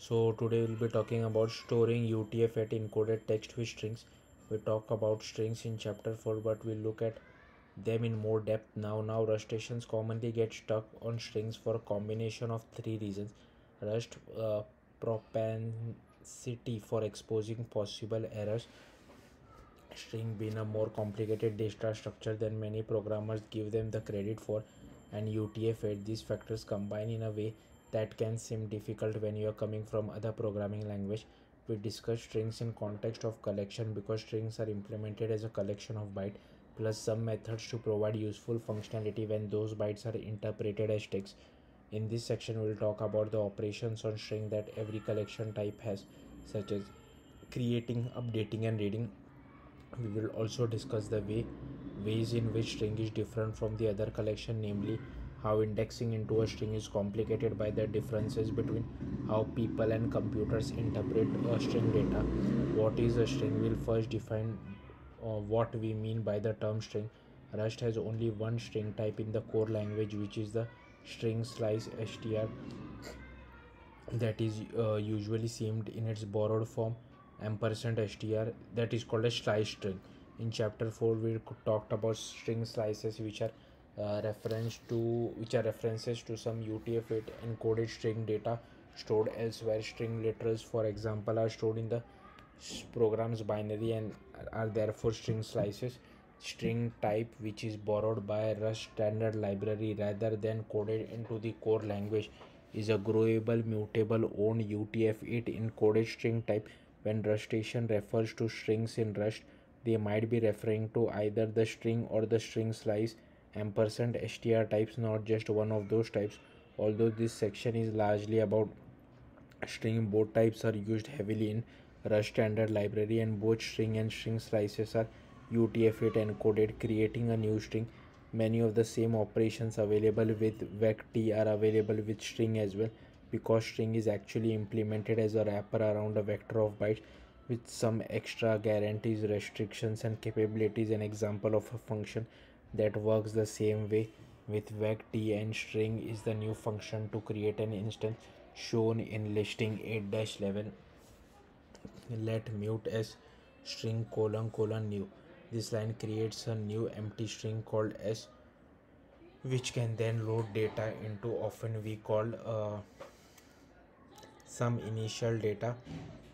So today we'll be talking about storing UTF-8 encoded text with strings. We talk about strings in chapter 4 but we'll look at them in more depth now. Now rustaceans commonly get stuck on strings for a combination of three reasons. Rust uh, propensity for exposing possible errors. String being a more complicated data structure than many programmers give them the credit for and UTF-8 these factors combine in a way that can seem difficult when you are coming from other programming language. We discuss strings in context of collection because strings are implemented as a collection of bytes plus some methods to provide useful functionality when those bytes are interpreted as text. In this section we'll talk about the operations on string that every collection type has such as creating updating and reading. We will also discuss the way ways in which string is different from the other collection namely how indexing into a string is complicated by the differences between how people and computers interpret a string data. What is a string we'll first define uh, what we mean by the term string. Rust has only one string type in the core language which is the string slice str that is uh, usually seen in its borrowed form ampersand str that is called a slice string. In chapter 4 we talked about string slices which are uh, reference to which are references to some UTF-8 encoded string data stored elsewhere. String literals, for example, are stored in the program's binary and are therefore string slices. String type, which is borrowed by Rust standard library rather than coded into the core language, is a growable, mutable, own UTF-8 encoded string type. When Rustacean refers to strings in Rust, they might be referring to either the string or the string slice ampersand str types not just one of those types. Although this section is largely about string both types are used heavily in rust standard library and both string and string slices are utf-8 encoded creating a new string. Many of the same operations available with vect are available with string as well because string is actually implemented as a wrapper around a vector of bytes with some extra guarantees restrictions and capabilities. An example of a function that works the same way with vec t and string is the new function to create an instance shown in listing 8-11 let mute as string colon colon new. This line creates a new empty string called s which can then load data into often we call uh, some initial data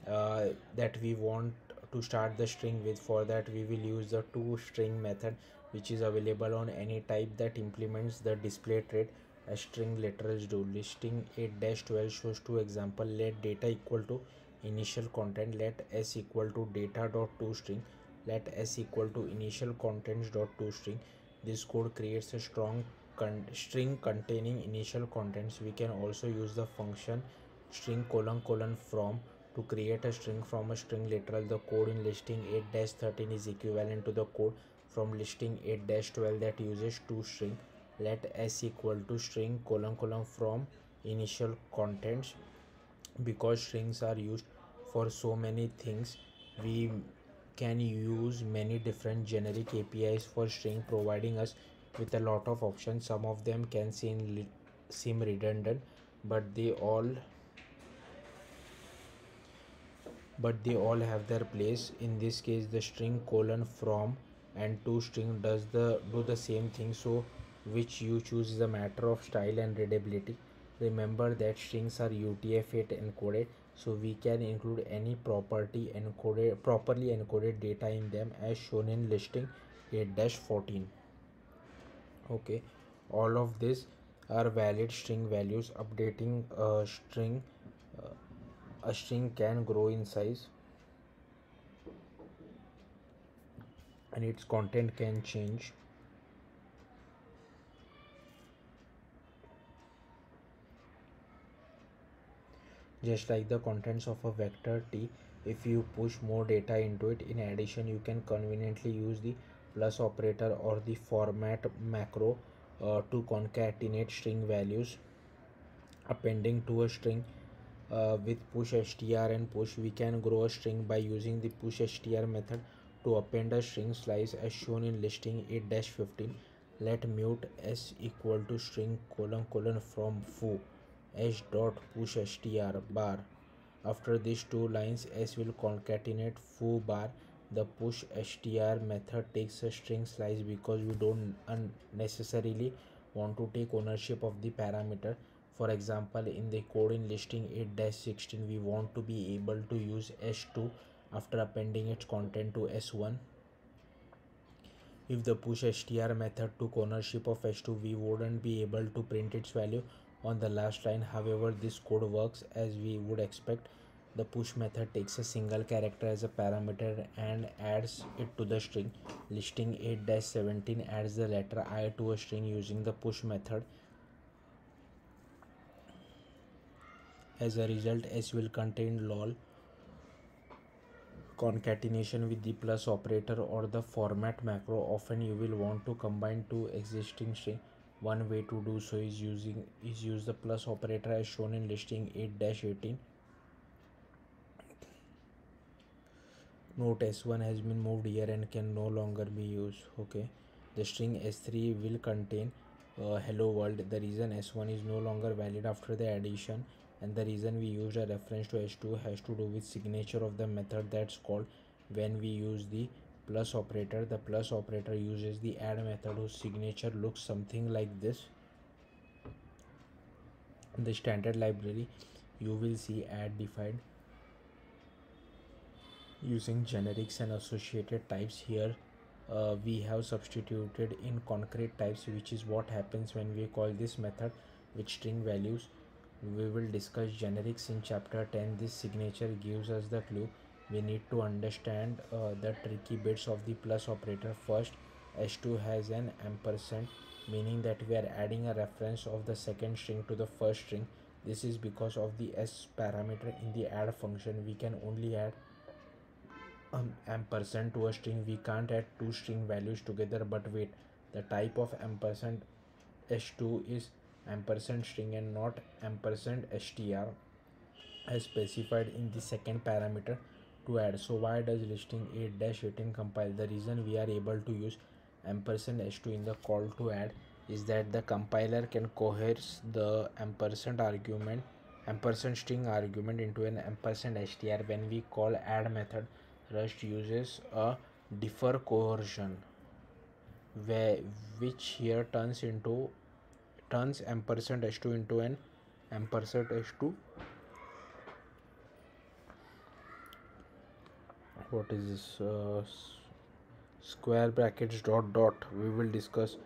uh, that we want to start the string with. For that we will use the to string method which is available on any type that implements the display trait as string literals do listing 8-12 shows two example. Let data equal to initial content. Let s equal to data dot to string. Let s equal to initial contents dot to string. This code creates a strong con string containing initial contents. We can also use the function string colon colon from to create a string from a string literal the code in listing 8-13 is equivalent to the code from listing 8-12 that uses two string. Let s equal to string colon colon from initial contents because strings are used for so many things. We can use many different generic apis for string providing us with a lot of options. Some of them can seem seem redundant but they all but they all have their place. In this case the string colon from and two string does the do the same thing. So which you choose is a matter of style and readability. Remember that strings are utf-8 encoded so we can include any property encoded properly encoded data in them as shown in listing 8-14 okay all of this are valid string values updating a string uh, a string can grow in size and its content can change. Just like the contents of a vector t if you push more data into it in addition you can conveniently use the plus operator or the format macro uh, to concatenate string values appending to a string uh, with push str and push. We can grow a string by using the push str method to append a string slice as shown in listing 8-15 let mute s equal to string colon colon from foo s dot push str bar. After these two lines s will concatenate foo bar. The push str method takes a string slice because we don't unnecessarily want to take ownership of the parameter. For example in the code in listing 8-16 we want to be able to use s2 after appending its content to s1 if the push str method took ownership of s2 we wouldn't be able to print its value on the last line. However this code works as we would expect. The push method takes a single character as a parameter and adds it to the string. Listing 8-17 adds the letter i to a string using the push method. As a result s will contain lol concatenation with the plus operator or the format macro often you will want to combine two existing string. One way to do so is using is use the plus operator as shown in listing 8-18 note s1 has been moved here and can no longer be used okay? The string s3 will contain uh, hello world. The reason s1 is no longer valid after the addition and the reason we used a reference to h2 has to do with signature of the method that's called when we use the plus operator. The plus operator uses the add method whose signature looks something like this. In the standard library you will see add defined using generics and associated types. Here uh, we have substituted in concrete types which is what happens when we call this method with string values we will discuss generics in chapter 10 this signature gives us the clue. We need to understand uh, the tricky bits of the plus operator first. H2 has an ampersand meaning that we are adding a reference of the second string to the first string. This is because of the s parameter in the add function. We can only add um, ampersand to a string. We can't add two string values together but wait. The type of ampersand h2 is ampersand string and not ampersand str as specified in the second parameter to add. So why does listing 8-18 compile? The reason we are able to use ampersand s2 in the call to add is that the compiler can coerce the ampersand argument ampersand string argument into an ampersand str when we call add method. Rust uses a deref coercion where which here turns into turns ampersand h2 into an ampersand h2 what is this uh, square brackets dot dot? We will discuss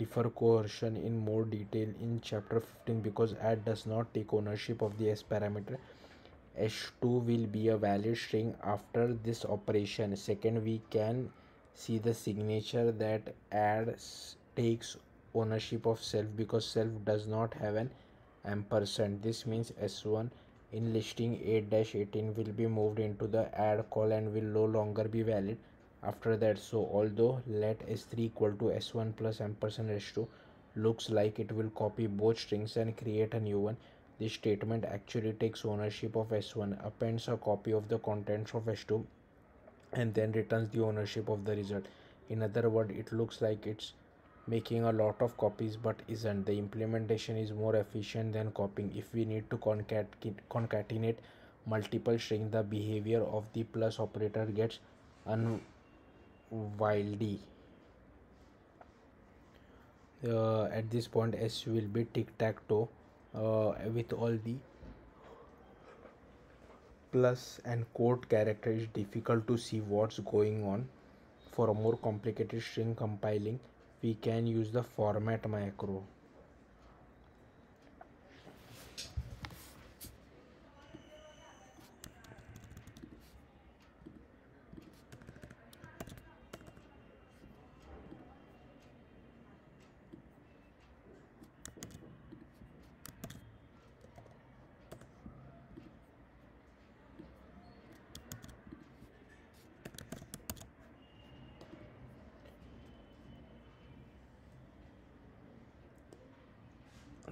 deref coercion in more detail in chapter 15 because add does not take ownership of the s parameter. H2 will be a valid string after this operation. Second we can see the signature that add takes ownership of self because self does not have an ampersand. This means s1 in listing 8-18 will be moved into the add call and will no longer be valid after that. So although let s3 equal to s1 plus ampersand s2 looks like it will copy both strings and create a new one this statement actually takes ownership of s1 appends a copy of the contents of s2 and then returns the ownership of the result. In other words it looks like it's making a lot of copies but isn't. The implementation is more efficient than copying. If we need to concat concatenate multiple strings the behavior of the plus operator gets unwieldy uh, at this point s will be tic-tac-toe uh, with all the plus and quote character. Is difficult to see what's going on for a more complicated string compiling we can use the format macro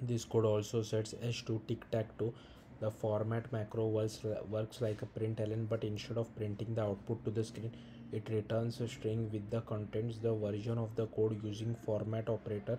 this code also sets h2 tic-tac-toe the format macro works, works like a println but instead of printing the output to the screen it returns a string with the contents. The version of the code using format operator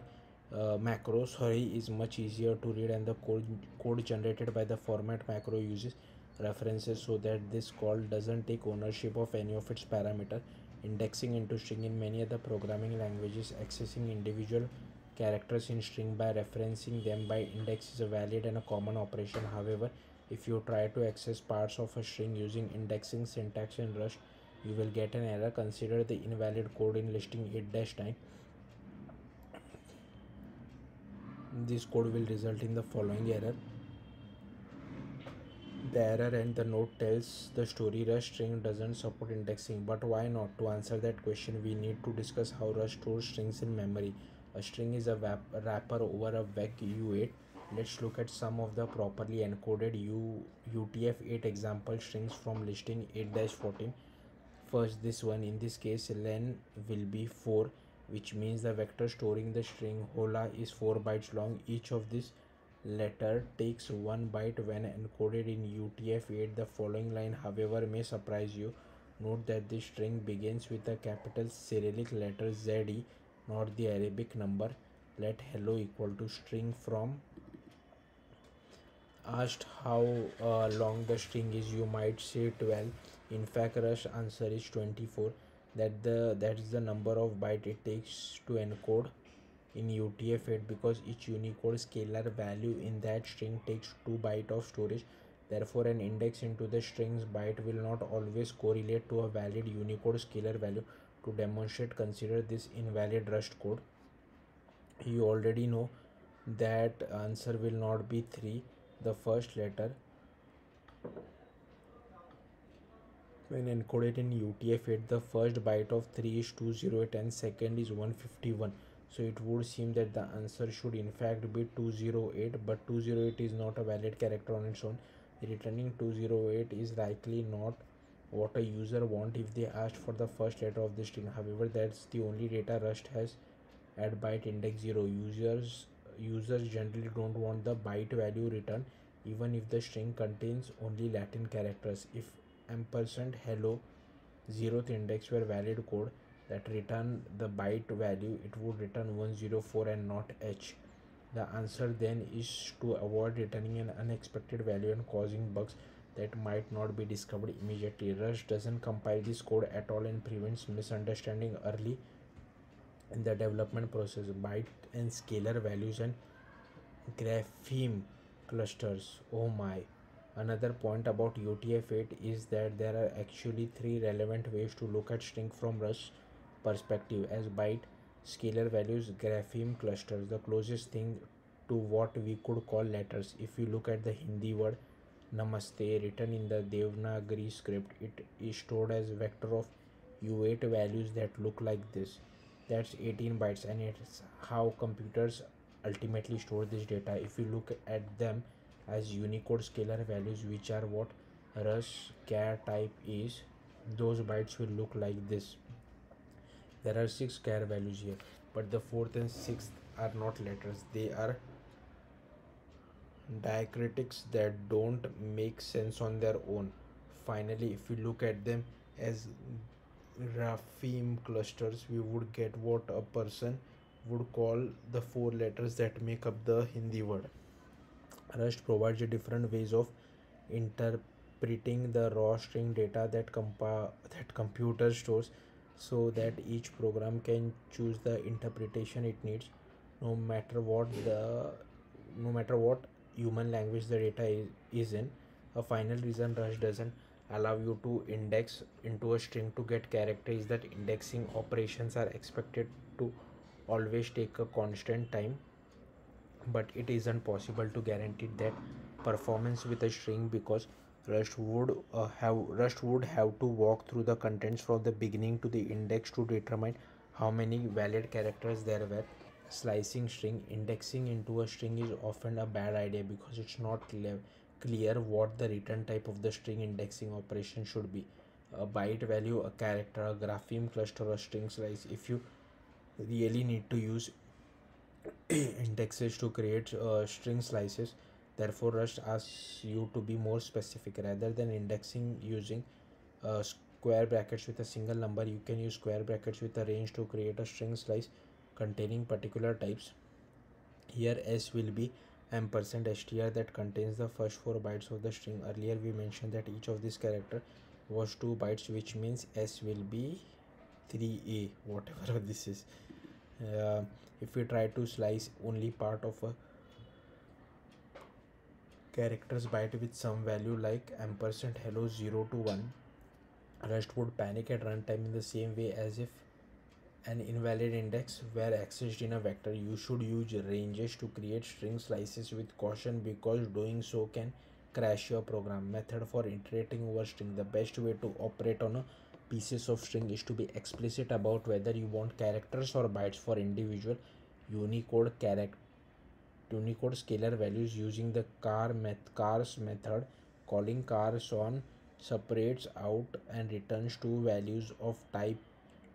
uh, macro sorry is much easier to read and the code code generated by the format macro uses references so that this call doesn't take ownership of any of its parameter. Indexing into string in many other programming languages accessing individual characters in string by referencing them by index is a valid and a common operation. However if you try to access parts of a string using indexing syntax in rust you will get an error. Consider the invalid code in listing 8-9 this code will result in the following error. The error and the note tells the story. Rust string doesn't support indexing but why not? To answer that question we need to discuss how Rust stores strings in memory a string is a wrapper over a vec u8 let's look at some of the properly encoded U UTF-8 example strings from listing 8-14 first this one. In this case len will be 4 which means the vector storing the string hola is 4 bytes long. Each of this letter takes 1 byte. When encoded in UTF-8 the following line however may surprise you. Note that this string begins with a capital Cyrillic letter ZE not the Arabic number. Let hello equal to string from. Asked how uh, long the string is you might say 12 in fact rush answer is 24 that the that is the number of byte it takes to encode in UTF-8 because each Unicode scalar value in that string takes 2 byte of storage. Therefore an index into the strings byte will not always correlate to a valid Unicode scalar value to demonstrate consider this invalid rust code. You already know that answer will not be 3 the first letter. When encoded in UTF-8 the first byte of 3 is 208 and second is 151 so it would seem that the answer should in fact be 208 but 208 is not a valid character on its own. Returning 208 is likely not what a user want if they asked for the first letter of the string however that's the only data rust has at byte index 0 users users generally don't want the byte value return even if the string contains only Latin characters. If ampersand hello zeroth index were valid code that return the byte value, it would return 104 and not h. The answer then is to avoid returning an unexpected value and causing bugs that might not be discovered immediately. Rust doesn't compile this code at all and prevents misunderstanding early in the development process. Byte and scalar values and grapheme clusters. Oh my. Another point about utf-8 is that there are actually three relevant ways to look at string from rust perspective. As byte scalar values grapheme clusters the closest thing to what we could call letters. If you look at the hindi word namaste written in the devanagari script. It is stored as vector of u8 values that look like this. That's 18 bytes and it's how computers ultimately store this data. If you look at them as unicode scalar values which are what rust char type is those bytes will look like this. There are six char values here but the fourth and sixth are not letters. They are diacritics that don't make sense on their own finally if we look at them as grapheme clusters we would get what a person would call the four letters that make up the Hindi word. Rust provides different ways of interpreting the raw string data that compa- that computer stores so that each program can choose the interpretation it needs no matter what the no matter what human language the data is, is in a final reason Rust doesn't allow you to index into a string to get character is that indexing operations are expected to always take a constant time but it isn't possible to guarantee that performance with a string because rust would uh, have rust would have to walk through the contents from the beginning to the index to determine how many valid characters there were slicing string indexing into a string is often a bad idea because it's not clear what the return type of the string indexing operation should be. A byte value a character a grapheme cluster or string slice. If you really need to use indexes to create uh, string slices therefore rust asks you to be more specific. Rather than indexing using uh, square brackets with a single number you can use square brackets with a range to create a string slice containing particular types. Here s will be ampersand str that contains the first four bytes of the string. Earlier we mentioned that each of these character was two bytes which means s will be 3a whatever this is. Uh, if we try to slice only part of a characters byte with some value like ampersand hello 0 to 1 rust would panic at runtime in the same way as if an invalid index were accessed in a vector. You should use ranges to create string slices with caution because doing so can crash your program. Method for iterating over string. The best way to operate on a pieces of string is to be explicit about whether you want characters or bytes for individual unicode character unicode scalar values using the car met cars method. Calling cars on separates out and returns two values of type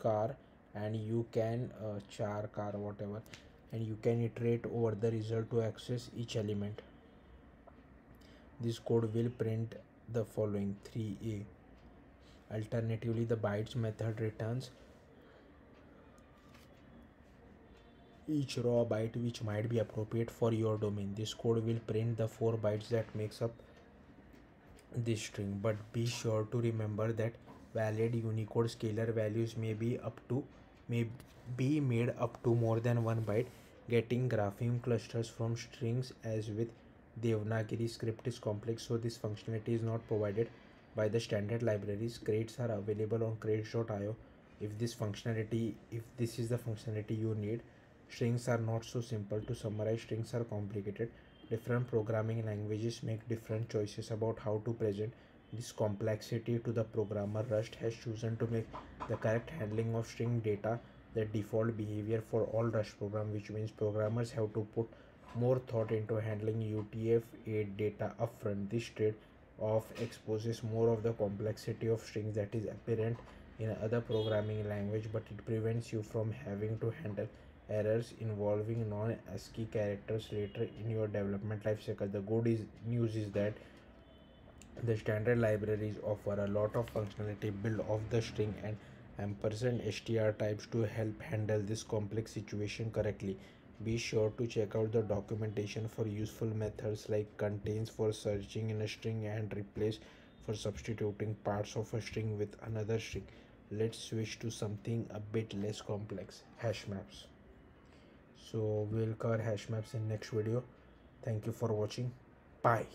car and you can uh, char car whatever and you can iterate over the result to access each element. This code will print the following 3a Alternatively, the bytes method returns each raw byte which might be appropriate for your domain. This code will print the four bytes that makes up this string. But be sure to remember that valid Unicode scalar values may be up to may be made up to more than one byte. Getting grapheme clusters from strings as with Devanagari script is complex so this functionality is not provided by the standard libraries. Crates are available on crates.io if this functionality if this is the functionality you need strings are not so simple. To summarize strings are complicated. Different programming languages make different choices about how to present this complexity to the programmer rust has chosen to make the correct handling of string data the default behavior for all rust program which means programmers have to put more thought into handling utf-8 data upfront this trade of exposes more of the complexity of strings that is apparent in other programming language but it prevents you from having to handle errors involving non-ASCII characters later in your development lifecycle. The good is, news is that the standard libraries offer a lot of functionality built off the string and ampersand str types to help handle this complex situation correctly. Be sure to check out the documentation for useful methods like contains for searching in a string and replace for substituting parts of a string with another string. Let's switch to something a bit less complex, hash maps. So we'll cover hash maps in next video. Thank you for watching. Bye.